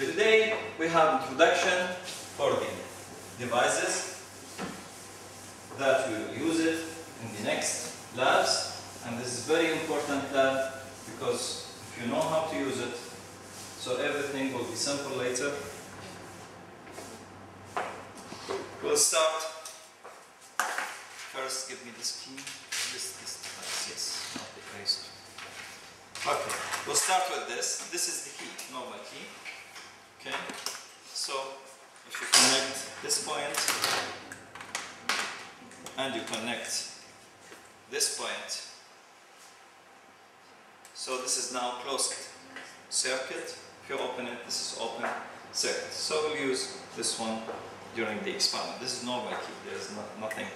Today we have introduction for the devices that we will use it in the next labs. And this is very important lab because if you know how to use it so everything will be simple later. We'll start. First give me this key. This this device yes not the eraser. Okay we'll start with this. This is the key normal key Okay, so if you connect this point and you connect this point, so this is now closed circuit. If you open it, this is open circuit. So we'll use this one during the experiment. This is normal key. There is not, nothing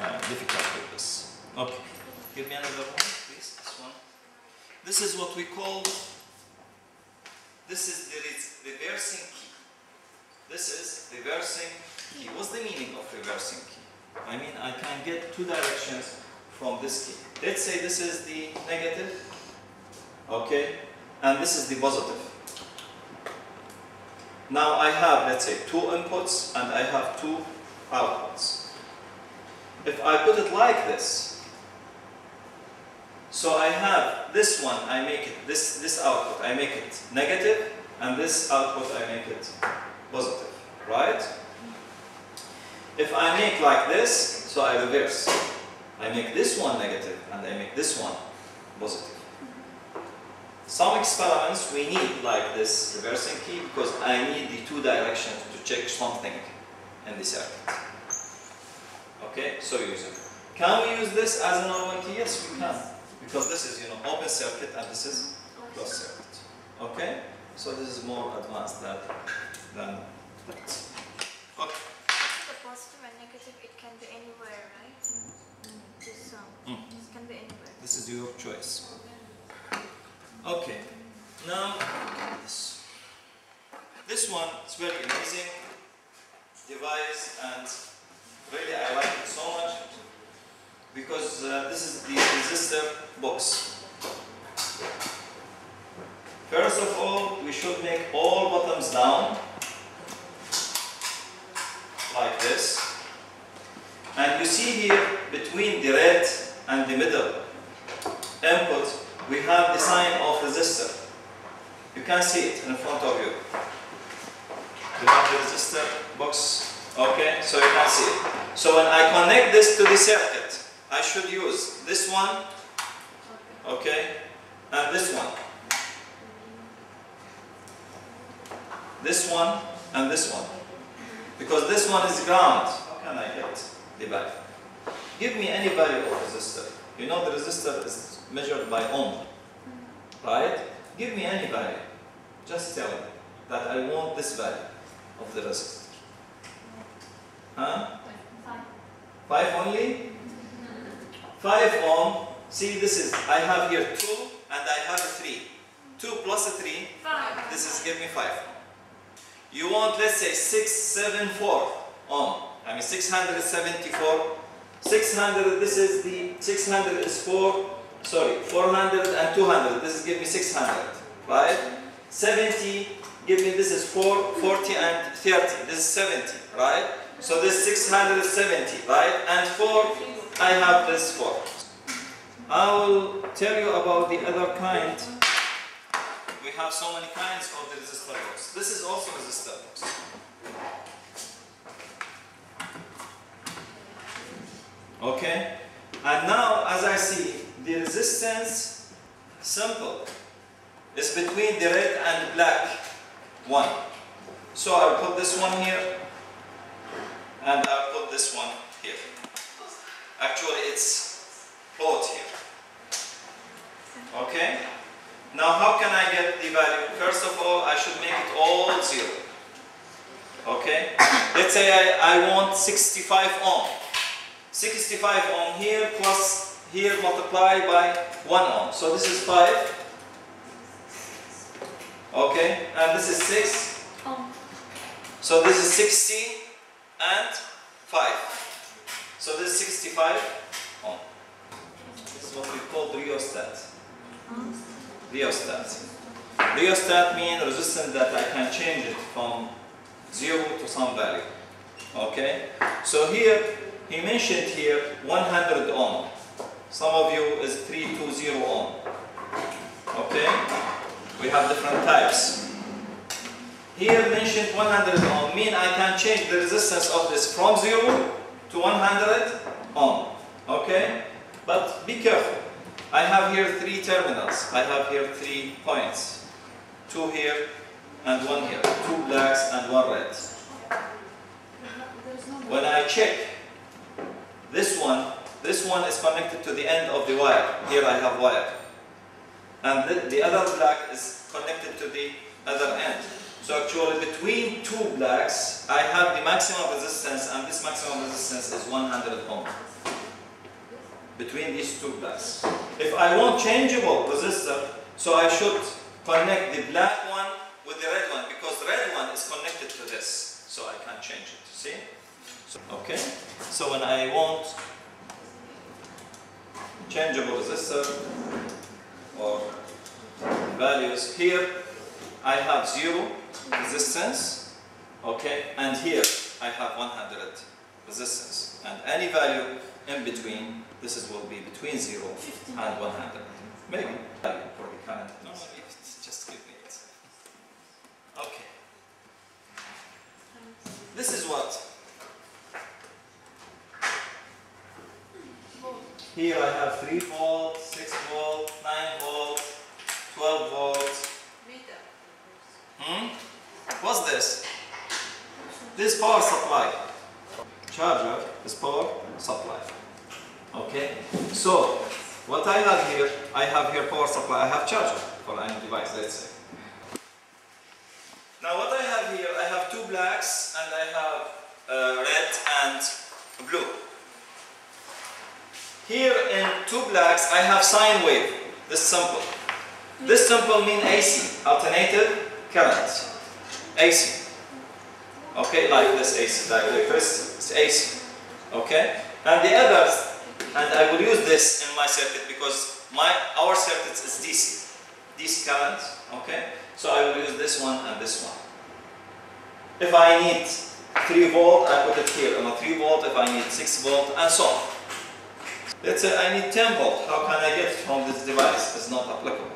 uh, difficult with this. Okay, give me another one, please. This one. This is what we call this is the reversing key. This is reversing key. What's the meaning of reversing key? I mean, I can get two directions from this key. Let's say this is the negative, okay, and this is the positive. Now I have, let's say, two inputs and I have two outputs. If I put it like this, so I have this one, I make it, this, this output, I make it negative, and this output, I make it positive, right? If I make like this, so I reverse. I make this one negative, and I make this one positive. Some experiments we need like this reversing key because I need the two directions to check something in the circuit. Okay, so use it. Can we use this as a normal key? Yes, we can. Because this is, you know, open circuit and this is closed circuit. Okay? So this is more advanced than, than that. Okay. The positive and negative, it can be anywhere, right? This Mm. can be anywhere. This is your choice. Okay. Now, this. This one is very amazing device and really I like it so much because uh, this is the resistor box. First of all, we should make all bottoms down like this. And you see here between the red and the middle input, we have the sign of resistor. You can see it in front of you. You have the resistor box, okay, so you can see it. So when I connect this to the circuit, I should use this one, okay, and this one. This one and this one. Because this one is ground. How can I get the value? Give me any value of resistor. You know the resistor is measured by ohm. Right? Give me any value. Just tell me that I want this value of the resistor. Huh? Five only? Five ohm. See, this is, I have here two and I have a three. Two plus a three, Five. this is give me five. You want, let's say, 674 ohm. I mean, 674. 600, this is the, 600 is 4, sorry, 400 and 200. This is give me 600, right? 70, give me, this is 4, 40 and 30. This is 70, right? So this 670, right? And 4, I have this 4. I will tell you about the other kind. We have so many kinds of the resistor box. This is also resistor box. Okay? And now, as I see, the resistance, simple, is between the red and black one. So I'll put this one here, and I'll put this one here. Actually, it's both here. Okay? Now, how can I get the value? First of all, I should make it all zero. Okay? Let's say I, I want 65 ohm. 65 ohm here plus here multiplied by 1 ohm. So this is 5. Okay? And this is 6. Um, So this is 60 and 5. So this is 65 ohm. This is what we call rheostat. Rheostat. Rheostat means resistance that I can change it from zero to some value. Okay? So here, he mentioned here 100 ohm. Some of you is 320 ohm. Okay? We have different types. Here mentioned 100 ohm mean I can change the resistance of this from 0 to 100 ohm. Okay? But be careful. I have here three terminals. I have here three points. Two here and one here. Two blacks and one red. When I check this one, this one is connected to the end of the wire. Here I have wire. And the, the other black is connected to the other end. So actually between two blacks, I have the maximum resistance and this maximum resistance is 100 ohm. Between these two blacks. If I want changeable resistor, so I should connect the black one with the red one because the red one is connected to this. So I can change it, see? Okay, so when I want changeable resistor or values here, I have zero resistance, okay, and here I have 100 resistance, and any value in between, this is will be between zero and 100, maybe value for the current. No, it's just give me it. Okay. This is what Here I have 3 volt, 6 volt, 9 volt, 12 volt. Hmm? This? This power supply. Charger is power supply. Okay? So, what I have here, I have here power supply, I have charger for any device, let's say. Now what I have here, I have two blacks and I have uh, red and blue. Here in two blacks, I have sine wave, this simple. This simple mean AC, alternative current, AC. Okay, like this AC, like it's AC. Okay, and the others, and I will use this in my circuit because my our circuit is DC, DC current. Okay, so I will use this one and this one. If I need 3 volt, I put it here on a 3 volt. If I need 6 volt, and so on. Let's say I need 10 volt. How can I get from this device? It's not applicable.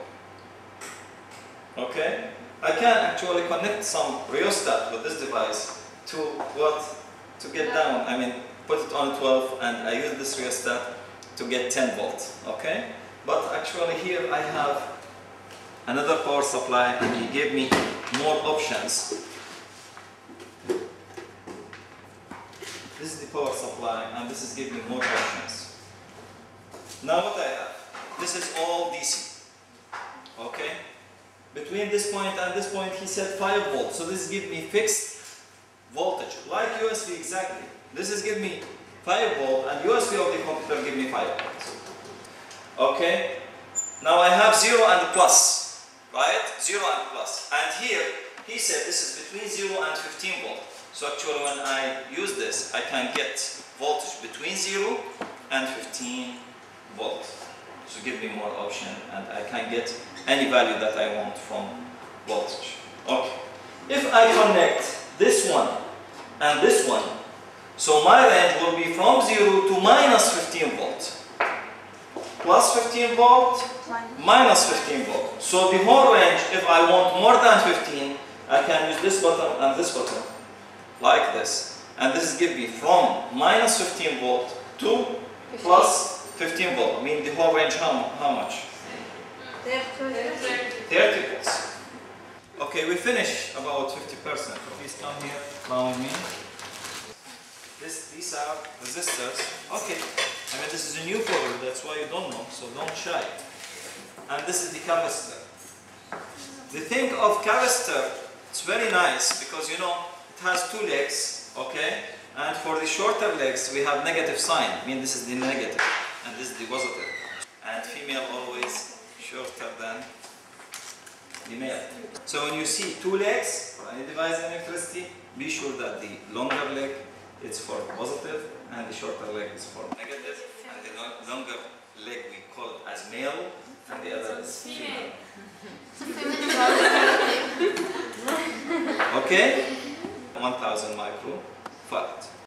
Okay? I can actually connect some rheostat with this device to what? To get down. I mean, put it on 12 and I use this rheostat to get 10 volt. Okay? But actually here I have another power supply and he gave me more options. This is the power supply and this is giving me more options. Now what I have, this is all DC, okay? Between this point and this point he said 5 volts, so this gives me fixed voltage, like USB exactly. This is give me 5 volt and USB of the computer give me 5 volts. Okay? Now I have 0 and plus, right? 0 and plus. And here he said this is between 0 and 15 volt. So actually when I use this, I can get voltage between 0 and 15 volt. So give me more option and I can get any value that I want from voltage. Okay. If I connect this one and this one, so my range will be from 0 to minus 15 volt. Plus 15 volt, minus 15 volt. So the whole range, if I want more than 15, I can use this button and this button, like this. And this is give me from minus 15 volt to plus 15 volt. I mean the whole range how, how much? 30 volts. Okay, we finish about 50%. Please come here, follow me. This, these are resistors. Okay, I mean this is a new product, that's why you don't know, so don't shy. And this is the capacitor. The thing of capacitor, it's very nice because you know it has two legs, okay? And for the shorter legs, we have negative sign. I mean this is the negative, and this is the positive. And female always shorter than the male. So when you see two legs for any device in electricity, be sure that the longer leg is for positive and the shorter leg is for negative. And the lo- longer leg we call it as male and the other is female. Female. Okay? 1000 microfarad.